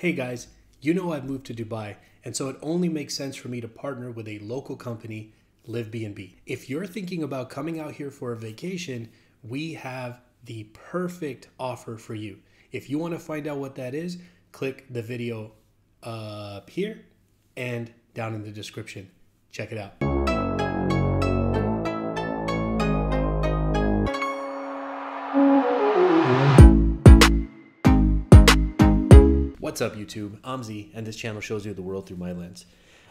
Hey guys, you know I've moved to Dubai, and so it only makes sense for me to partner with a local company, LivBnB. If you're thinking about coming out here for a vacation, we have the perfect offer for you. If you want to find out what that is, click the video up here and down in the description. Check it out. What's up, YouTube? I'm Z, and this channel shows you the world through my lens.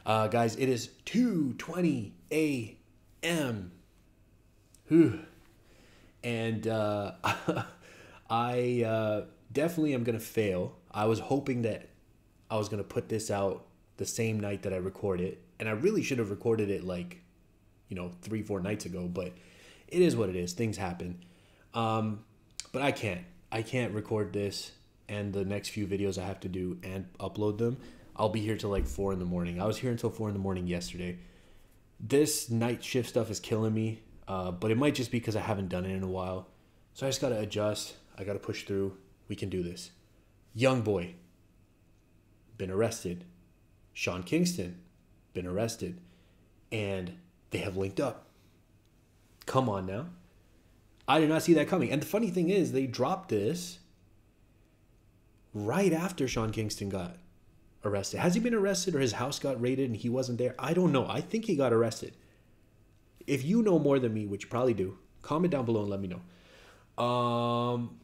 Uh, guys, it is 2:20 a.m. And uh, I uh, definitely am gonna fail. I was hoping that I was gonna put this out the same night that I record it, and I really should have recorded it like, you know, three, four nights ago. But it is what it is. Things happen. Um, but I can't. I can't record this and the next few videos I have to do and upload them. I'll be here till like four in the morning. I was here until four in the morning yesterday. This night shift stuff is killing me, uh, but it might just be because I haven't done it in a while. So I just gotta adjust. I gotta push through. We can do this. Young boy, been arrested. Sean Kingston, been arrested, and they have linked up. Come on now. I did not see that coming. And the funny thing is, they dropped this right after Sean Kingston got arrested. Has he been arrested or his house got raided and he wasn't there? I don't know. I think he got arrested. If you know more than me, which you probably do, comment down below and let me know. Um,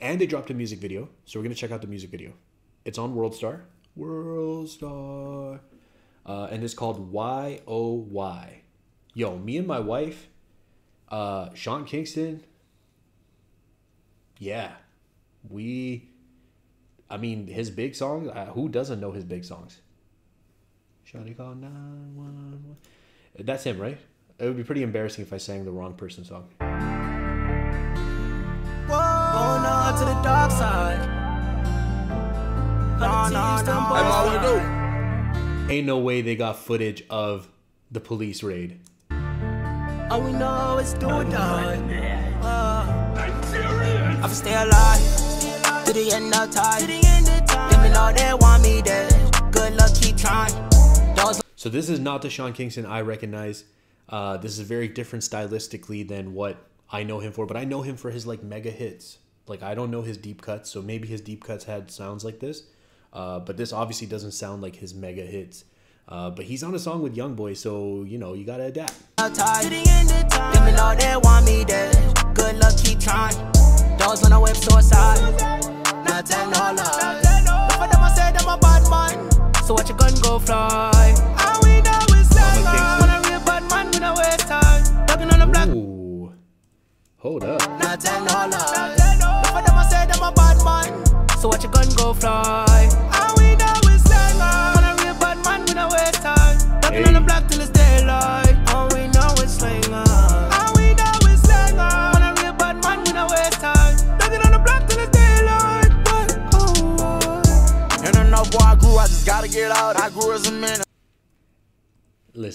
and they dropped a music video, so we're gonna check out the music video. It's on World Star. World Star. Uh, and it's called Y O Y. Yo, me and my wife, uh, Sean Kingston. Yeah, we I mean, his big songs. Uh, who doesn't know his big songs? Shawty call nine one one. That's him, right? It would be pretty embarrassing if I sang the wrong person's song. Going on to the dark side. No, no, no. That's all we do. Ain't no way they got footage of the police raid. All we know is do or die. Uh, I'ma stay alive to the end of time. Let me know they want me. Good luck, keep trying. So this is not the Sean Kingston I recognize. Uh, this is very different stylistically than what I know him for, but I know him for his like mega hits. Like I don't know his deep cuts, so maybe his deep cuts had sounds like this. Uh, but this obviously doesn't sound like his mega hits. Uh, but he's on a song with Young Boy, so you know you gotta adapt. time. Let me know they want me dead. Good luck, keep trying. On the whip suicide. Not tell no lie. Look for them, I said I'm a bad man. So watch your gun go fly. And we know it's like. When a real bad man, we don't waste time. Talking on the block. Ooh, hold up. Not tell no lie. Look for them, I said I'm a bad man. So watch your gun go fly.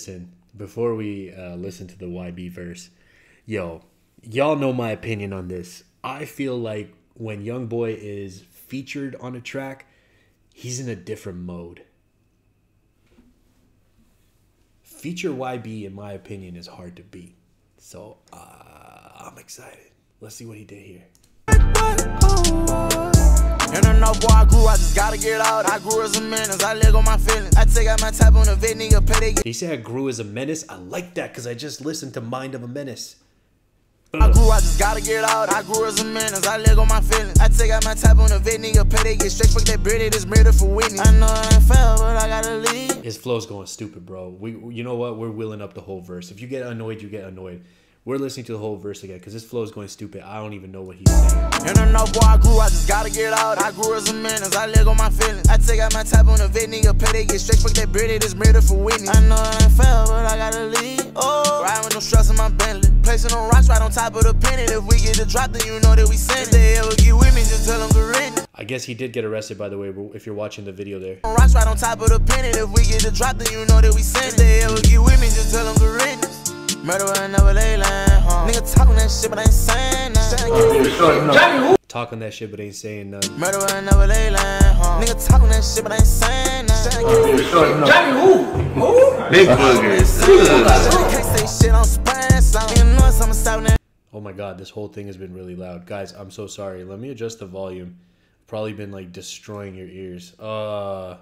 Listen, before we uh, listen to the YB verse, yo, y'all know my opinion on this. I feel like when Young Boy is featured on a track, he's in a different mode. Feature YB, in my opinion, is hard to beat. So uh, I'm excited. Let's see what he did here. You don't know, boy, I grew, I just gotta get out. I grew as a man as I leg on my feelings. I take out my type on the vet, nigga, they he say I grew as a menace? I like that because I just listened to Mind of a Menace. I grew, I just gotta get out. I grew as a man as I leg on my feelings. I take out my type on the vet, nigga, pay they get straight. Fuck that bread, it is murder for Whitney. I know I fail, but I gotta leave. His flow's going stupid, bro. We, you know what? We're willing up the whole verse. If you get annoyed, you get annoyed. We're listening to the whole verse again because this flow is going stupid. I don't even know what he's saying. You don't know, boy, I grew, I just gotta get out. I grew as a man as I on my feelings. I take out my type on the vet, nigga, pay they get straight. Fuck that bread, it is murder for Whitney. I know I ain't fail, but I gotta leave. Oh, riding with no stress in my Bentley. Placing on rocks right on top of the. If we get the drop, then you know that we sent it. If they ever get with me, just tell them to rent it. I guess he did get arrested, by the way, if you're watching the video there. On rocks right on top of the. If we get the drop, then you know that we sent it. If they ever get with me, just tell them to rent it. Murder will never lay line, huh? Nigga talking that shit, but ain't saying nothing. Talking that shit, but ain't saying nothing. Murder will never lay line, huh? Nigga short no. Johnny who? Who? Big boogers. Ugh. Can't say shit, I'm spraying something. You know I'm stopping Oh my god, this whole thing has been really loud. Guys, I'm so sorry. Let me adjust the volume. Probably been like destroying your ears. Uh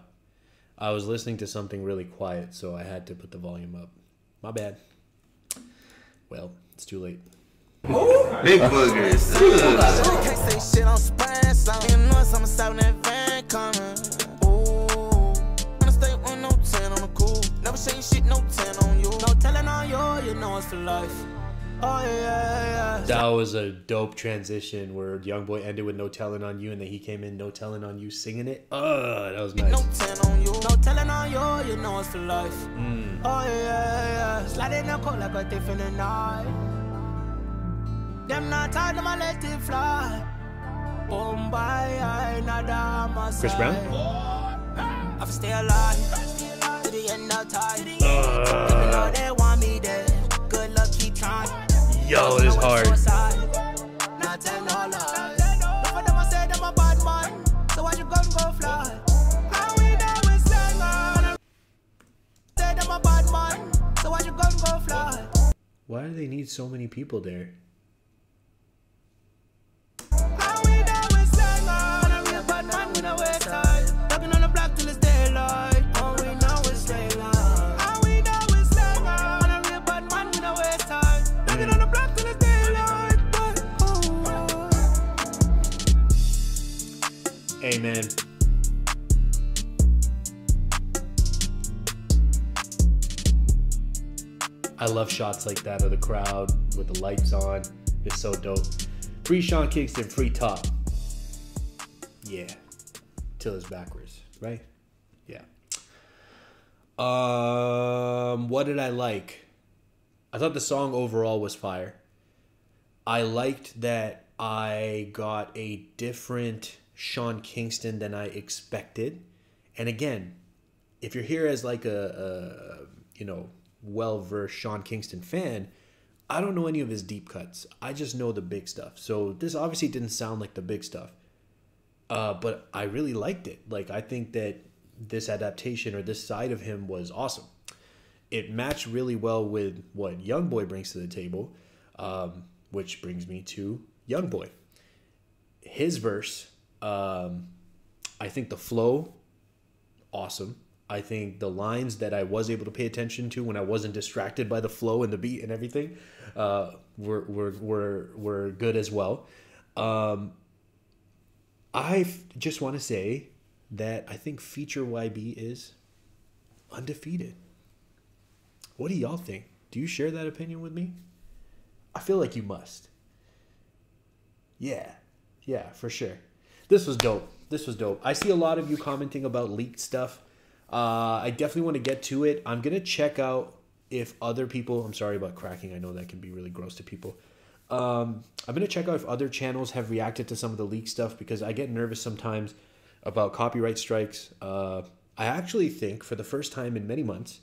I was listening to something really quiet, so I had to put the volume up. My bad. Well, it's too late. Big boogers. Ugh. Can't say shit, I'm spraying something. You know I'm stopping that van coming. Ooh, wanna stay on no 10 on the cool. Never say shit, no 10 on you. No telling on you, you know it's for life. Oh yeah, yeah. That was a dope transition where Young Boy ended with No Telling on You and then he came in No Telling on You singing it. Uh that was No nice. 10 on you. No telling on you, you know it's for life. Oh yeah, yeah. Slide in the cold like a thief in the night. Them not tired, them I let it fly. Boom, bye, I nada my Chris Brown? I stay alive to the end of time. Even Yo, it is hard. Not tell no lies. None of them a Amen. I love shots like that of the crowd with the lights on. It's so dope. Free Sean Kingston, free top. Yeah. Till it's backwards, right? Yeah. Um, what did I like? I thought the song overall was fire. I liked that I got a different Sean Kingston than I expected. And again, if you're here as like a, a you know, well versed Sean Kingston fan, I don't know any of his deep cuts. I just know the big stuff. So this obviously didn't sound like the big stuff. Uh, but I really liked it. Like I think that this adaptation or this side of him was awesome. It matched really well with what Young Boy brings to the table, um, which brings me to Young Boy. His verse, um, I think the flow, awesome. I think the lines that I was able to pay attention to when I wasn't distracted by the flow and the beat and everything uh, were, were, were, were good as well. Um, I just want to say that I think feature YB is undefeated. What do y'all think? Do you share that opinion with me? I feel like you must. Yeah, yeah, for sure. This was dope. This was dope. I see a lot of you commenting about leaked stuff. Uh, I definitely want to get to it. I'm gonna check out if other people. I'm sorry about cracking. I know that can be really gross to people. Um, I'm gonna check out if other channels have reacted to some of the leak stuff because I get nervous sometimes about copyright strikes. Uh, I actually think for the first time in many months,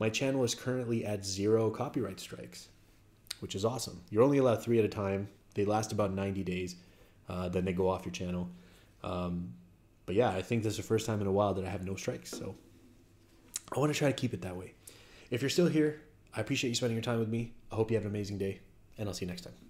my channel is currently at zero copyright strikes, which is awesome. You're only allowed three at a time. They last about 90 days, uh, then they go off your channel. Um, but yeah, I think this is the first time in a while that I have no strikes. So I want to try to keep it that way. If you're still here, I appreciate you spending your time with me. I hope you have an amazing day, and I'll see you next time.